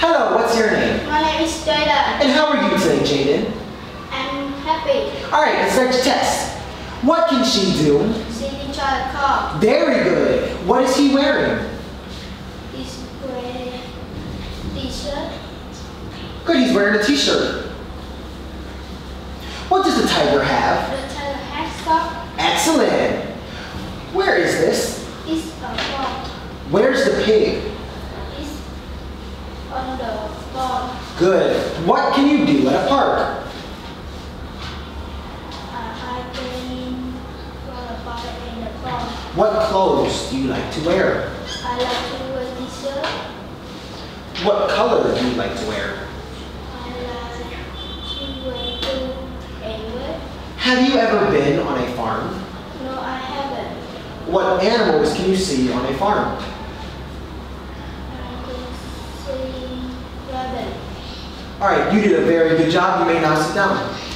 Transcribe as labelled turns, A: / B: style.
A: Hello, what's your name?
B: My name is Jaden.
A: And how are you today, Jaden?
B: I'm happy.
A: All right, let's start the test. What can she do?
B: She can try a car.
A: Very good. What is he wearing?
B: He's wearing a t-shirt.
A: Good, he's wearing a t-shirt. What does the tiger have?
B: The tiger has got
A: Excellent. Where is this?
B: is a ball.
A: Where's the pig?
B: Is on the ball.
A: Good. What can you do at a park?
B: Uh, I can run a ball in the ball.
A: What clothes do you like to wear?
B: I like to wear t-shirt.
A: What color do you like to wear?
B: I like to wear blue and red.
A: Have you ever been on a farm?
B: No, I haven't.
A: What animals can you see on a farm?
B: I can see rabbit.
A: All right, you did a very good job. You may now sit down.